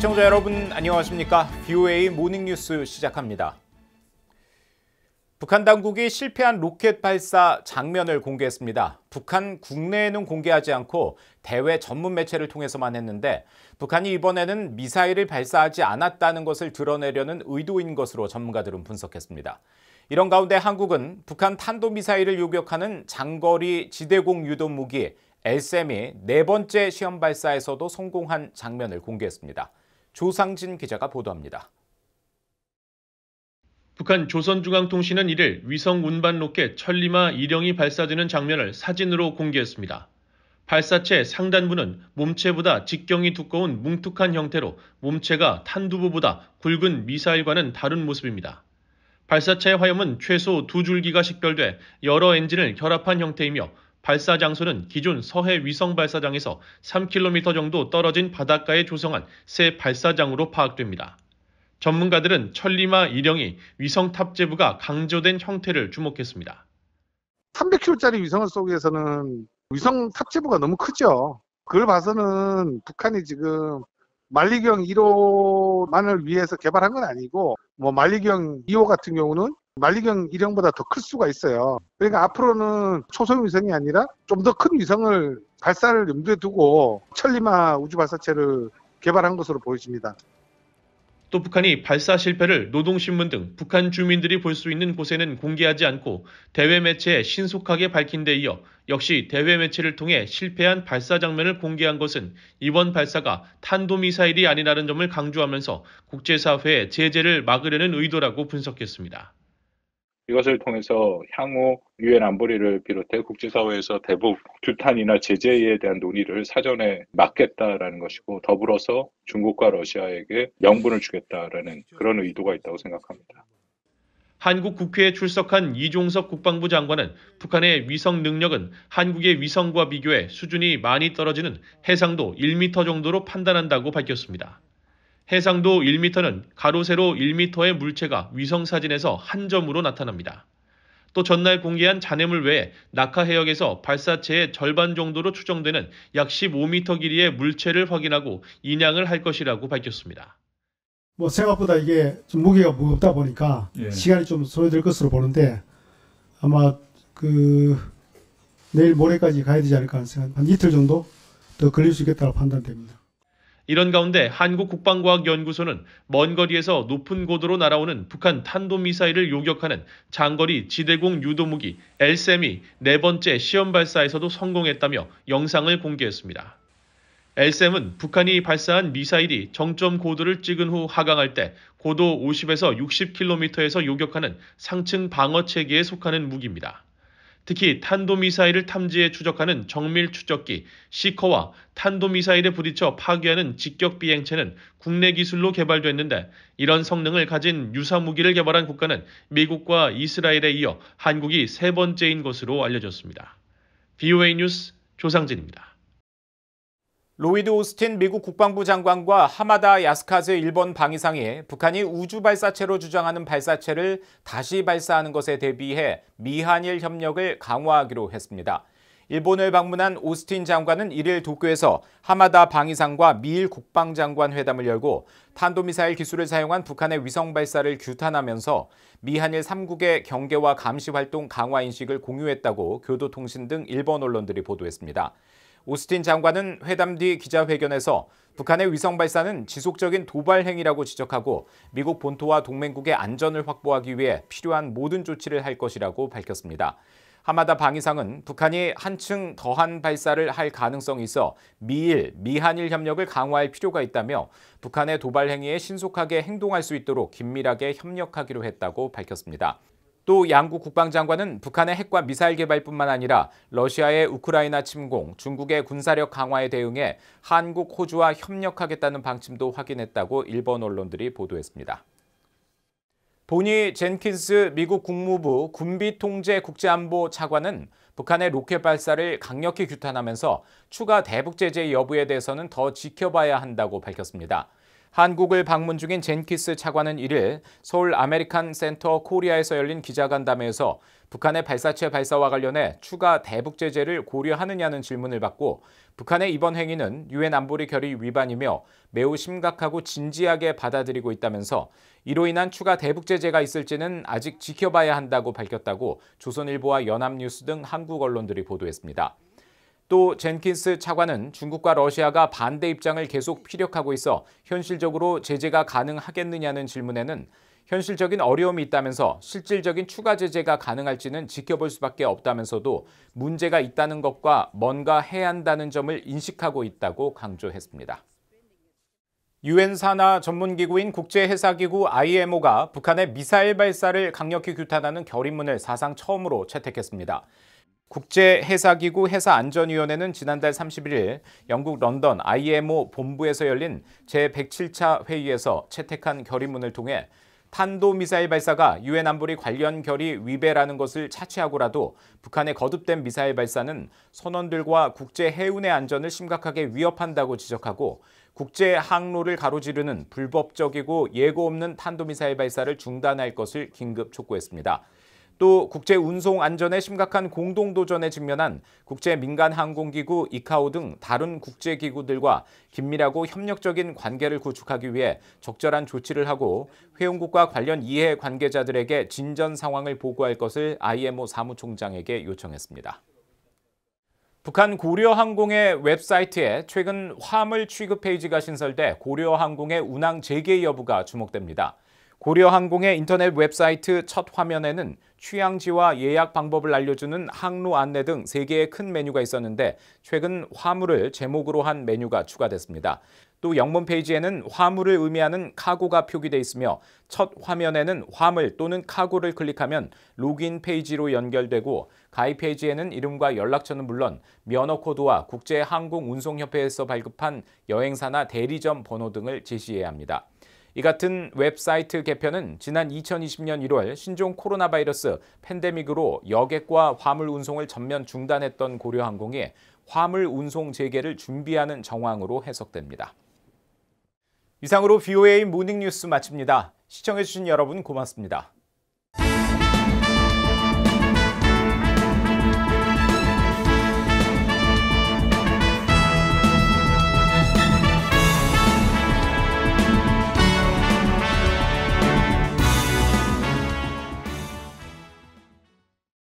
시청자 여러분 안녕하십니까? BOA 모닝뉴스 시작합니다. 북한 당국이 실패한 로켓 발사 장면을 공개했습니다. 북한 국내에는 공개하지 않고 대외 전문 매체를 통해서만 했는데 북한이 이번에는 미사일을 발사하지 않았다는 것을 드러내려는 의도인 것으로 전문가들은 분석했습니다. 이런 가운데 한국은 북한 탄도미사일을 요격하는 장거리 지대공 유도 무기 LSM이 네 번째 시험 발사에서도 성공한 장면을 공개했습니다. 조상진 기자가 보도합니다. 북한 조선중앙통신은 이를 위성 운반 로켓 천리마 1형이 발사되는 장면을 사진으로 공개했습니다. 발사체 상단부는 몸체보다 직경이 두꺼운 뭉툭한 형태로 몸체가 탄두부보다 굵은 미사일과는 다른 모습입니다. 발사체의 화염은 최소 두 줄기가 식별돼 여러 엔진을 결합한 형태이며 발사 장소는 기존 서해 위성 발사장에서 3km 정도 떨어진 바닷가에 조성한 새 발사장으로 파악됩니다. 전문가들은 천리마 1형이 위성 탑재부가 강조된 형태를 주목했습니다. 300km짜리 위성을 쏘기 위해서는 위성 탑재부가 너무 크죠. 그걸 봐서는 북한이 지금 만리경 1호만을 위해서 개발한 건 아니고 뭐 만리경 2호 같은 경우는 만리경 1형보다 더 클 수가 있어요. 그러니까 앞으로는 초소형 위성이 아니라 좀 더 큰 위성을 발사를 염두에 두고 천리마 우주 발사체를 개발한 것으로 보여집니다. 또 북한이 발사 실패를 노동신문 등 북한 주민들이 볼 수 있는 곳에는 공개하지 않고 대외 매체에 신속하게 밝힌 데 이어 역시 대외 매체를 통해 실패한 발사 장면을 공개한 것은 이번 발사가 탄도미사일이 아니라는 점을 강조하면서 국제사회의 제재를 막으려는 의도라고 분석했습니다. 이것을 통해서 향후 유엔 안보리를 비롯해 국제사회에서 대북 규탄이나 제재에 대한 논의를 사전에 막겠다라는 것이고 더불어서 중국과 러시아에게 명분을 주겠다라는 그런 의도가 있다고 생각합니다. 한국 국회에 출석한 이종석 국방부 장관은 북한의 위성 능력은 한국의 위성과 비교해 수준이 많이 떨어지는 해상도 1m 정도로 판단한다고 밝혔습니다. 해상도 1m는 가로 세로 1m의 물체가 위성 사진에서 한 점으로 나타납니다. 또 전날 공개한 잔해물 외에 낙하 해역에서 발사체의 절반 정도로 추정되는 약 15m 길이의 물체를 확인하고 인양을 할 것이라고 밝혔습니다. 뭐 생각보다 이게 좀 무게가 무겁다 보니까 예. 시간이 좀 소요될 것으로 보는데 아마 그 내일 모레까지 가야 되지 않을까 하는 생각, 한 이틀 정도 더 걸릴 수 있겠다고 판단됩니다. 이런 가운데 한국국방과학연구소는 먼 거리에서 높은 고도로 날아오는 북한 탄도미사일을 요격하는 장거리 지대공 유도무기 엘셈이 네 번째 시험 발사에서도 성공했다며 영상을 공개했습니다. 엘셈은 북한이 발사한 미사일이 정점 고도를 찍은 후 하강할 때 고도 50에서 60km에서 요격하는 상층 방어 체계에 속하는 무기입니다. 특히 탄도미사일을 탐지해 추적하는 정밀 추적기 시커와 탄도미사일에 부딪혀 파괴하는 직격 비행체는 국내 기술로 개발됐는데 이런 성능을 가진 유사 무기를 개발한 국가는 미국과 이스라엘에 이어 한국이 세 번째인 것으로 알려졌습니다. BOA 뉴스 조상진입니다. 로이드 오스틴 미국 국방부 장관과 하마다 야스카즈 일본 방위상이 북한이 우주 발사체로 주장하는 발사체를 다시 발사하는 것에 대비해 미한일 협력을 강화하기로 했습니다. 일본을 방문한 오스틴 장관은 1일 도쿄에서 하마다 방위상과 미일 국방장관 회담을 열고 탄도미사일 기술을 사용한 북한의 위성 발사를 규탄하면서 미한일 3국의 경계와 감시 활동 강화 인식을 공유했다고 교도통신 등 일본 언론들이 보도했습니다. 오스틴 장관은 회담 뒤 기자회견에서 북한의 위성 발사는 지속적인 도발 행위라고 지적하고 미국 본토와 동맹국의 안전을 확보하기 위해 필요한 모든 조치를 할 것이라고 밝혔습니다. 하마다 방위상은 북한이 한층 더한 발사를 할 가능성이 있어 미일, 미한일 협력을 강화할 필요가 있다며 북한의 도발 행위에 신속하게 행동할 수 있도록 긴밀하게 협력하기로 했다고 밝혔습니다. 또 양국 국방장관은 북한의 핵과 미사일 개발뿐만 아니라 러시아의 우크라이나 침공, 중국의 군사력 강화에 대응해 한국, 호주와 협력하겠다는 방침도 확인했다고 일본 언론들이 보도했습니다. 보니 젠킨스 미국 국무부 군비통제 국제안보 차관은 북한의 로켓 발사를 강력히 규탄하면서 추가 대북 제재 여부에 대해서는 더 지켜봐야 한다고 밝혔습니다. 한국을 방문 중인 젠킨스 차관은 1일 서울 아메리칸 센터 코리아에서 열린 기자간담회에서 북한의 발사체 발사와 관련해 추가 대북 제재를 고려하느냐는 질문을 받고 북한의 이번 행위는 유엔 안보리 결의 위반이며 매우 심각하고 진지하게 받아들이고 있다면서 이로 인한 추가 대북 제재가 있을지는 아직 지켜봐야 한다고 밝혔다고 조선일보와 연합뉴스 등 한국 언론들이 보도했습니다. 또 젠킨스 차관은 중국과 러시아가 반대 입장을 계속 피력하고 있어 현실적으로 제재가 가능하겠느냐는 질문에는 현실적인 어려움이 있다면서 실질적인 추가 제재가 가능할지는 지켜볼 수밖에 없다면서도 문제가 있다는 것과 뭔가 해야 한다는 점을 인식하고 있다고 강조했습니다. 유엔 산하 전문기구인 국제해사기구 IMO가 북한의 미사일 발사를 강력히 규탄하는 결의문을 사상 처음으로 채택했습니다. 국제해사기구 해사안전위원회는 지난달 31일 영국 런던 IMO 본부에서 열린 제107차 회의에서 채택한 결의문을 통해 탄도미사일 발사가 유엔 안보리 관련 결의 위배라는 것을 차치하고라도 북한의 거듭된 미사일 발사는 선원들과 국제 해운의 안전을 심각하게 위협한다고 지적하고 국제 항로를 가로지르는 불법적이고 예고 없는 탄도미사일 발사를 중단할 것을 긴급 촉구했습니다. 또 국제 운송 안전에 심각한 공동 도전에 직면한 국제 민간 항공기구 이카오 등 다른 국제 기구들과 긴밀하고 협력적인 관계를 구축하기 위해 적절한 조치를 하고 회원국과 관련 이해 관계자들에게 진전 상황을 보고할 것을 IMO 사무총장에게 요청했습니다. 북한 고려항공의 웹사이트에 최근 화물 취급 페이지가 신설돼 고려항공의 운항 재개 여부가 주목됩니다. 고려항공의 인터넷 웹사이트 첫 화면에는 취항지와 예약 방법을 알려주는 항로 안내 등 3개의 큰 메뉴가 있었는데 최근 화물을 제목으로 한 메뉴가 추가됐습니다. 또 영문 페이지에는 화물을 의미하는 카고가 표기돼 있으며 첫 화면에는 화물 또는 카고를 클릭하면 로그인 페이지로 연결되고 가입 페이지에는 이름과 연락처는 물론 면허 코드와 국제항공운송협회에서 발급한 여행사나 대리점 번호 등을 제시해야 합니다. 이 같은 웹사이트 개편은 지난 2020년 1월 신종 코로나 바이러스 팬데믹으로 여객과 화물 운송을 전면 중단했던 고려항공이 화물 운송 재개를 준비하는 정황으로 해석됩니다. 이상으로 VOA 모닝뉴스 마칩니다. 시청해주신 여러분 고맙습니다.